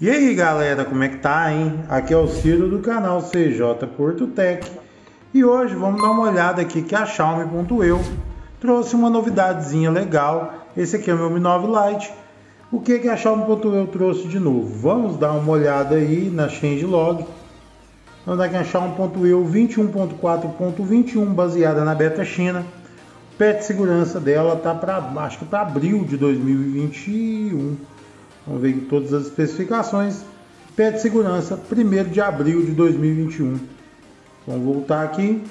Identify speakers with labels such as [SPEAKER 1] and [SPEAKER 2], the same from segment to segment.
[SPEAKER 1] E aí galera, como é que tá, hein? Aqui é o Ciro do canal CJ Porto Tech e hoje vamos dar uma olhada aqui que a Xiaomi.eu trouxe uma novidadezinha legal. Esse aqui é o meu Mi 9 Lite. O que, que a Xiaomi.eu trouxe de novo? Vamos dar uma olhada aí na changelog. Vamos dar aqui a Xiaomi.eu 21.4.21 baseada na beta China. O pé de segurança dela tá para acho que para abril de 2021 Vamos ver todas as especificações. Pé de segurança, 1 de abril de 2021. Vamos voltar aqui.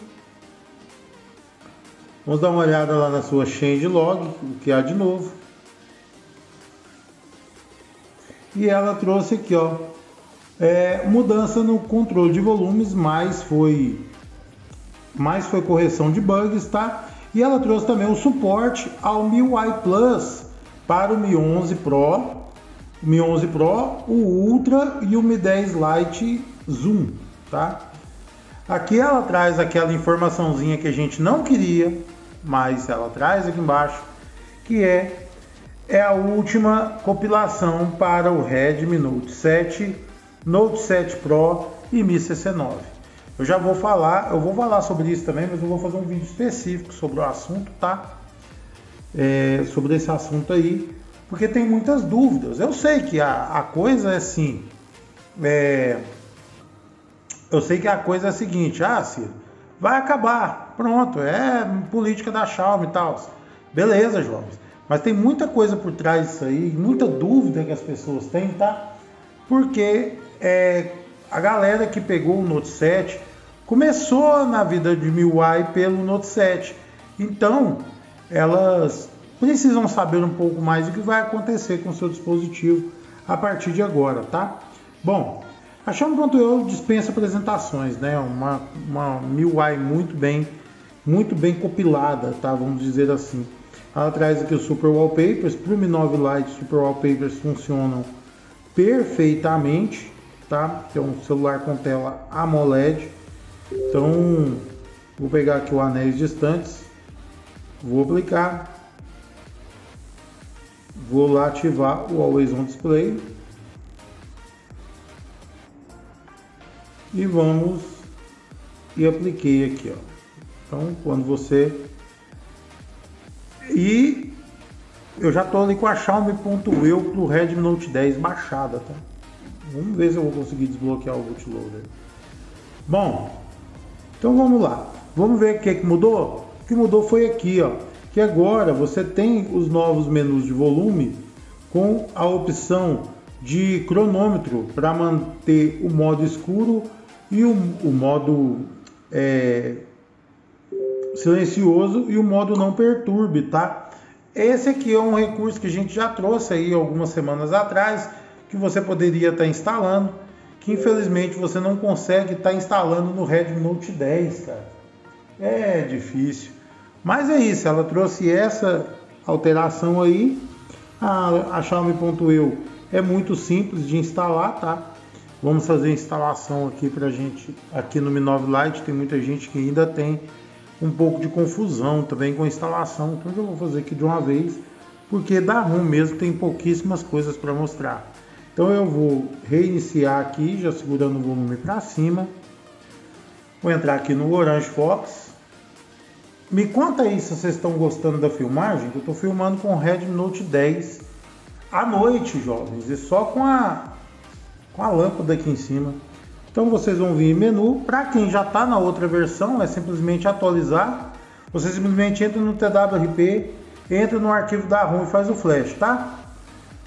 [SPEAKER 1] Vamos dar uma olhada lá na sua changelog, o que há de novo. E ela trouxe aqui, ó, é, mudança no controle de volumes, mais foi, mais foi correção de bugs, tá? E ela trouxe também o suporte ao MIUI Plus para o Mi 11 Pro Mi 11 Pro, o Ultra e o Mi 10 Lite Zoom, tá? Aqui ela traz aquela informaçãozinha que a gente não queria, mas ela traz aqui embaixo, que é, é a última compilação para o Redmi Note 7, Note 7 Pro e Mi CC9. Eu já vou falar, eu vou falar sobre isso também, mas eu vou fazer um vídeo específico sobre o assunto, tá? É, sobre esse assunto aí, porque tem muitas dúvidas. Eu sei que a, a coisa é assim. É, eu sei que a coisa é a seguinte: ah, Ciro, vai acabar, pronto, é política da Xiaomi e tal. Beleza, jovens. Mas tem muita coisa por trás disso aí, muita dúvida que as pessoas têm, tá? Porque é, a galera que pegou o Note 7 começou na vida de MIUI pelo Note 7. Então, elas precisam saber um pouco mais do que vai acontecer com o seu dispositivo a partir de agora, tá? Bom, a Xiaomi.eu dispensa apresentações, né? Uma, uma MIUI muito bem, muito bem compilada, tá? Vamos dizer assim. Ela traz aqui os Super Wallpapers, o Mi 9 Lite, Super Wallpapers funcionam perfeitamente, tá? É um celular com tela AMOLED. Então, vou pegar aqui o anéis distantes, vou aplicar, Vou lá ativar o Always On Display. E vamos e apliquei aqui, ó. Então, quando você e eu já estou ali com a Xiaomi.eu para o Redmi Note 10 baixada, tá? Vamos ver se eu vou conseguir desbloquear o bootloader. Bom, então vamos lá. Vamos ver o que, que mudou? O que mudou foi aqui, ó que agora você tem os novos menus de volume com a opção de cronômetro para manter o modo escuro e o, o modo é, silencioso e o modo não perturbe, tá? Esse aqui é um recurso que a gente já trouxe aí algumas semanas atrás, que você poderia estar tá instalando, que infelizmente você não consegue estar tá instalando no Redmi Note 10, cara. É difícil. Mas é isso, ela trouxe essa alteração aí. A, a Xiaomi.eu é muito simples de instalar, tá? Vamos fazer a instalação aqui pra gente, aqui no Mi 9 Lite, tem muita gente que ainda tem um pouco de confusão também com a instalação, então eu vou fazer aqui de uma vez, porque da ROM mesmo tem pouquíssimas coisas para mostrar. Então eu vou reiniciar aqui, já segurando o volume para cima. Vou entrar aqui no Orange Fox, me conta aí se vocês estão gostando da filmagem, que eu estou filmando com o Redmi Note 10 à noite, jovens, e só com a, com a lâmpada aqui em cima. Então vocês vão vir em menu. Para quem já está na outra versão, é simplesmente atualizar. Você simplesmente entra no TWRP, entra no arquivo da ROM e faz o flash, tá?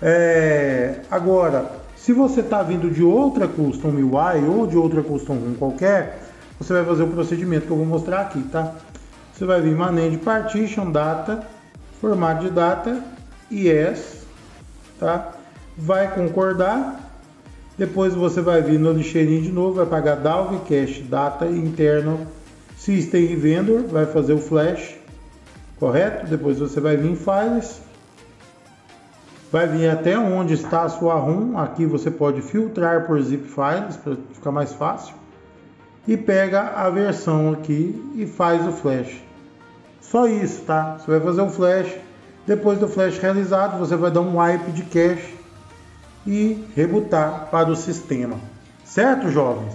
[SPEAKER 1] É... Agora, se você está vindo de outra custom UI ou de outra custom ROM qualquer, você vai fazer o procedimento que eu vou mostrar aqui, tá? Você vai vir Manage Partition, Data, Formato de Data, Yes, tá? Vai concordar. Depois você vai vir no lixeirinho de novo, vai pagar Dalve Cache Data Interno System Vendor, vai fazer o flash, correto? Depois você vai vir em Files, vai vir até onde está a sua ROM. Aqui você pode filtrar por zip files para ficar mais fácil e pega a versão aqui e faz o flash. Só isso, tá? Você vai fazer o flash. Depois do flash realizado, você vai dar um wipe de cache e rebutar para o sistema. Certo, jovens?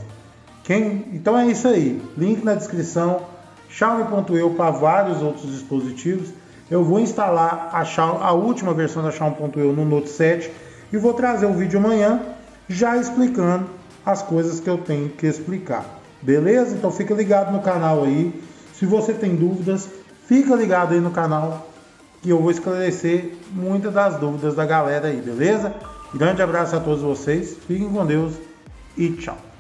[SPEAKER 1] Quem... Então é isso aí. Link na descrição. Xiaomi.eu para vários outros dispositivos. Eu vou instalar a, Xiaomi, a última versão da Xiaomi.eu no Note 7 e vou trazer o vídeo amanhã já explicando as coisas que eu tenho que explicar. Beleza? Então fica ligado no canal aí. Se você tem dúvidas, fica ligado aí no canal que eu vou esclarecer muitas das dúvidas da galera aí, beleza? Grande abraço a todos vocês, fiquem com Deus e tchau.